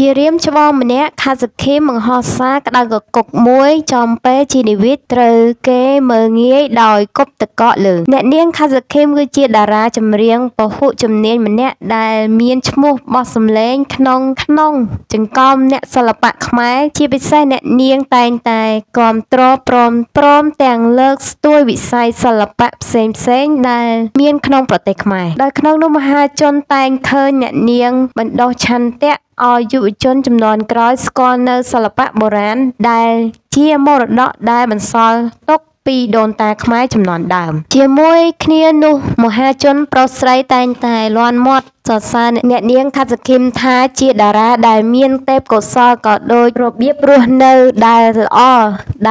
ជារាមច្បងម្នាក់ខាត់សខេមបង្ហោះសារក្តៅកគុកមួយចំពេលជានិវិតត្រូវគេមើងងាយដោយគប់តកកលើអ្នកនាងខាត់សខេមគឺជាតារាចម្រៀងពហុជំនាញម្នាក់ដែលមានឈ្មោះបោះសម្លេងក្នុងក្នុងចង្កោមអ្នកសិល្បៈខ្មែរជាពិសេសអ្នកនាងតែងតែគាំទ្រព្រមព្រមទាំងលើកស្ទួយវិស័យសិល្បៈផ្សេងផ្សេងដែលមានក្នុងប្រទេសខ្មែរដោយក្នុងនោះមហាជនតែងឃើញអ្នកនាងបណ្ដុះឆន្ទៈ ឲ្យយុវជនជំនាន់ក្រោយស្គាល់នៅសិល្បៈបុរាណដែលជាមរតកដែលបន្សល់ទុកពីដូនតាខ្មែរជំនាន់ដើម ជាមួយគ្នានោះមហាជនប្រុសស្រីតែងតែលន់មាត់សរសើរអ្នកនាងខាត់សខឹមថាជាតារាដែលមានទេពកោសល្យក៏ដូចរបៀបរស់នៅដែលល្អ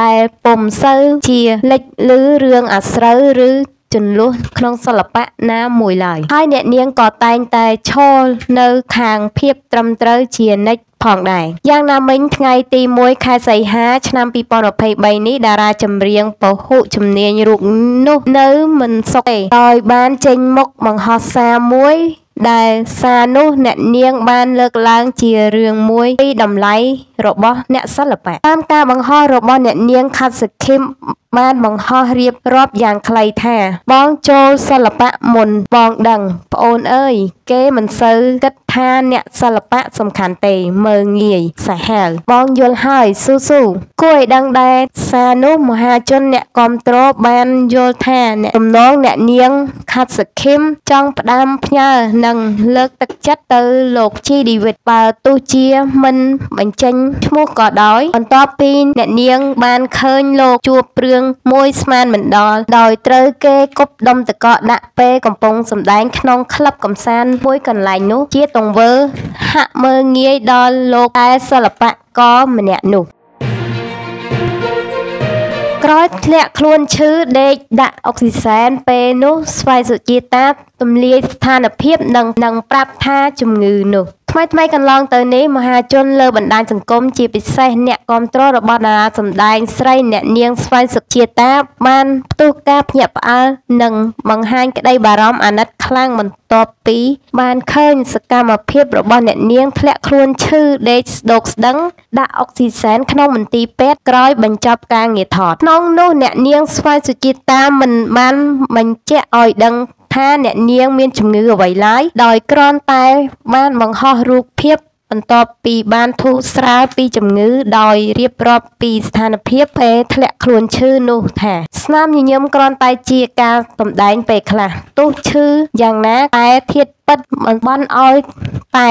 ដែលពុំសូវជាលេចលឺរឿងអាស្រូវឬ ជន្លោះក្នុងសិល្បៈណាមួយឡើយហើយអ្នកនាងក៏តែងតែឈរនៅខាងភាពត្រឹមត្រូវជានិច្ចផងដែរយ៉ាងណាមិញថ្ងៃទី1ខែសីហាឆ្នាំ2023នេះតារាចម្រៀងពហុជំនាញរូបនោះនៅមិនសុខទេដោយបានចេញមុខបង្ហោះសារមួយ ដែលសារនោះអ្នកនាងបានលើកឡើងជារឿងមួយពីតម្លៃរបស់អ្នកសិល្បៈតាមការបង្ហោះរបស់អ្នកនាងខាត់សខឹមបានបង្ហោះរៀបរាប់យ៉ាងខ្លីថា បងចូលសិល្បៈមុនបងដឹង ប្អូនអើយ គេមិនសូវគិតថាអ្នកសិល្បៈសំខាន់ទេមើងងាយសាហាវបងយល់ហើយស៊ូស៊ូគួរឲ្យដឹងដែរសារនោះមហាជនអ្នកគ្រប់គ្រងបានយល់ថាអ្នកទំនងអ្នកនាងខាត់សខឹមចង់ផ្ដាំផ្ញើនិងលើកទឹកចិត្តទៅលោកជីឌីវិតបើទោះជាមិនបញ្ចេញឈ្មោះក៏ដោយបន្ទាប់ពីអ្នកនាងបានឃើញលោកជួបព្រឿងមួយស្មានមិនដល់ដោយត្រូវគេគប់ដុំតកកដាក់ពេលកំពុងសម្ដែងក្នុងក្លឹបកំសាន្តមួយកន្លែងនោះជាទង្វើ ហាក់មើលងាយដល់លោកតែសិល្បករម្នាក់នោះក្រោយធ្លាក់ខ្លួនឈឺដេកដាក់អុកស៊ីសែនពេលនោះស្វ័យសុជាតាទម្លាយស្ថានភាពនិងនឹងប្រាប់ថាជំងឺនោះ ថ្មីថ្មីកន្លងទៅនេះមហាជនលើបណ្ដាញសង្គមជាពិសេសអ្នកគ្រប់គ្រងរបស់តារាសម្ដែងស្រីអ្នកនាងស្វ័យសុជាតាបានផ្ទុះការភ្ញាក់ផ្អើលនិងបង្ហាញក្តីបារម្ភអាណិតខ្លាំងបន្ទាប់ពីបានឃើញសកម្មភាពរបស់អ្នកនាងធ្លាក់ខ្លួនឈឺដេកស្ដោកស្ដឹងដាក់អុកស៊ីសែនក្នុងមន្ទីរពេទ្យក្រោយបញ្ចប់ការងារថតក្នុងនោះអ្នកនាងស្វ័យសុជាតាមិនបានបញ្ជាក់ឲ្យដឹង ថាអ្នកនាងមានជំងឺអ្វីឡើយដោយគ្រាន់តែបានបង្ហោះរូបភាពបន្ទាប់ពីបានធូរស្រាលពីជំងឺដោយរៀបរាប់ពីស្ថានភាពពេលធ្លាក់ខ្លួនឈឺនោះថាស្នាមញញឹមគ្រាន់តែជាការសម្ដែងពេលខ្លះទោះឈឺយ៉ាងណាតែធាតពិតមិនបានឲ្យតែ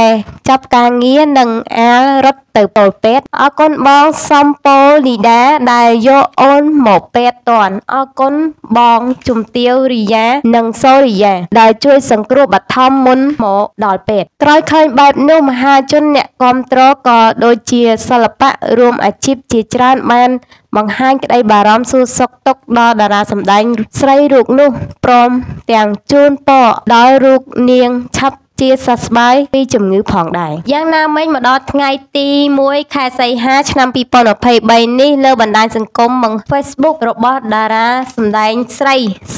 ចាប់ការងារនិងអាលរត់ ទៅពលពេទ្យអរគុណបងសំពូលីដាដែលយកអូនមកពេទ្យតន់អរគុណបងជំទាវរីយ៉ានិងសូរិយាដែលជួយសង្គ្រោះបឋមមុនមកដល់ពេទ្យក្រោយឃើញបែបនោះមហាជនអ្នកគ្រប់គ្រងក៏ដូចជាសិល្បៈរួមអាជីពជាច្រើនបានបង្ហាញក្តីបារម្ភសួរសុខទុក្ខដល់តារាសម្ដែងស្រីរូបនោះព្រមទាំងជូនពរដល់រូបនាងឆាប់ ជាសះស្បើយពីជំងឺផងដែរយ៉ាងណាមិញមកដល់ថ្ងៃទី1ខែសីហាឆ្នាំ2023នេះលើបណ្ដាញសង្គមនិង Facebook របស់តារាសម្ដែងស្រី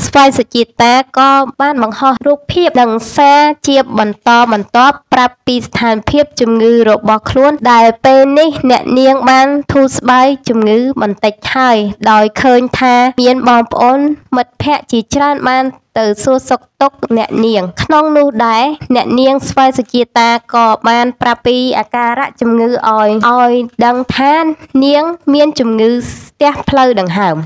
ស្វាយសុជាតាក៏បានបង្ហោះរូបភាពនិងសារជាបន្តបន្ទាប់ប្រាប់ពីស្ថានភាពជំងឺរបស់ខ្លួនដែលពេលនេះអ្នកនាងបានធូរស្បើយជំងឺបន្តិចហើយដោយឃើញថាមានបងប្អូនមិត្តភ័ក្តិជាច្រើនបានទៅសួរសុខទុក្ខអ្នកនាង ក្នុងនោះដែរអ្នកនាងស្វ័យសុជាតាក៏បានប្រាប់ពីអាការៈជំងឺឲ្យឲ្យដឹងថានាងមានជំងឺស្ទះផ្លូវដង្ហើម